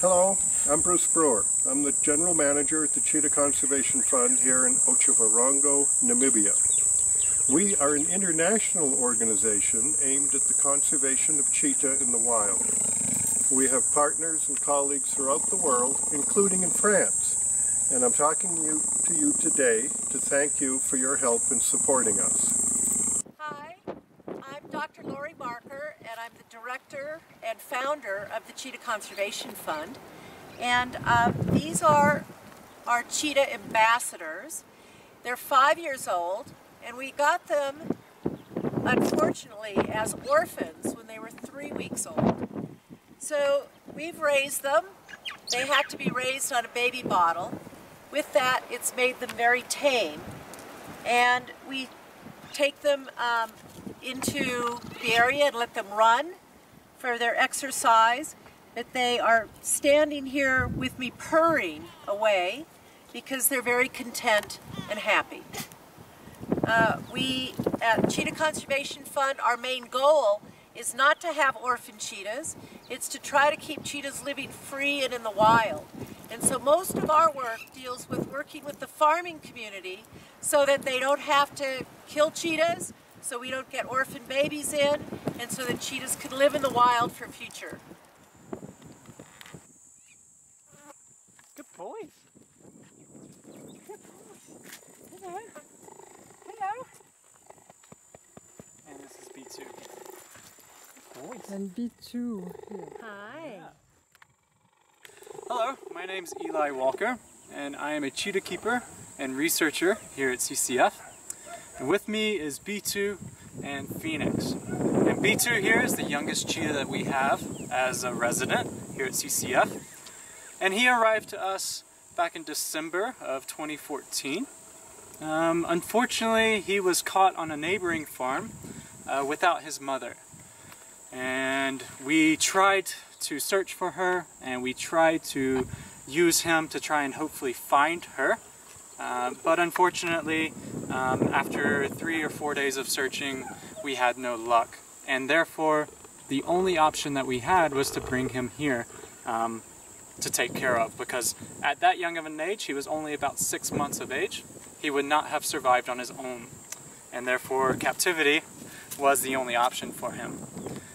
Hello, I'm Bruce Brewer. I'm the General Manager at the Cheetah Conservation Fund here in Otjiwarongo, Namibia. We are an international organization aimed at the conservation of cheetah in the wild. We have partners and colleagues throughout the world, including in France. And I'm talking to you today to thank you for your help in supporting us. Dr. Laurie Marker, and I'm the director and founder of the Cheetah Conservation Fund. And uh, these are our cheetah ambassadors. They're five years old, and we got them, unfortunately, as orphans when they were three weeks old. So we've raised them. They had to be raised on a baby bottle. With that, it's made them very tame. And we take them um, into the area and let them run for their exercise. But they are standing here with me purring away because they're very content and happy. Uh, we at Cheetah Conservation Fund, our main goal is not to have orphan cheetahs. It's to try to keep cheetahs living free and in the wild. And so most of our work deals with working with the farming community so that they don't have to kill cheetahs, so we don't get orphan babies in, and so that cheetahs can live in the wild for future. Good boys. Good boys. Hello. Hello. And this is B2. Good boys. And B2 here. Hi. Hello, my name is Eli Walker, and I am a cheetah keeper and researcher here at CCF. With me is B2 and Phoenix. And B2 here is the youngest cheetah that we have as a resident here at CCF. And he arrived to us back in December of 2014. Um, unfortunately, he was caught on a neighboring farm uh, without his mother. And we tried to search for her and we tried to use him to try and hopefully find her. Uh, but unfortunately, um, after three or four days of searching, we had no luck. And therefore, the only option that we had was to bring him here um, to take care of because at that young of an age, he was only about six months of age. He would not have survived on his own. And therefore, captivity was the only option for him.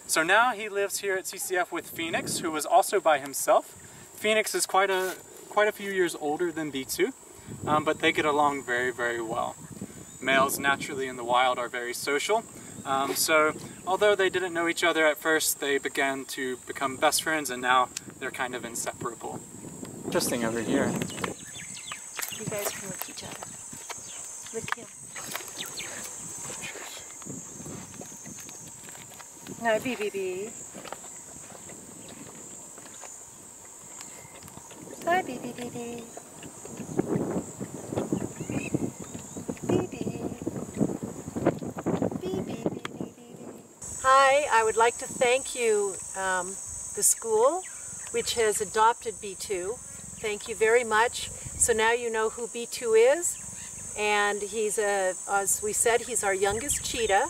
So now he lives here at CCF with Phoenix, who was also by himself. Phoenix is quite a quite a few years older than B2, um, but they get along very, very well. Males naturally in the wild are very social, um, so although they didn't know each other at first, they began to become best friends, and now they're kind of inseparable. Interesting over here. You guys can look each other. Look him. No, BBB. Hi, BBB. Hi, I would like to thank you, um, the school, which has adopted B2. Thank you very much. So now you know who B2 is. And he's a, as we said, he's our youngest cheetah.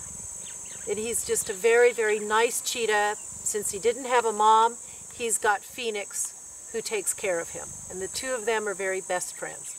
And he's just a very, very nice cheetah. Since he didn't have a mom, he's got Phoenix who takes care of him. And the two of them are very best friends.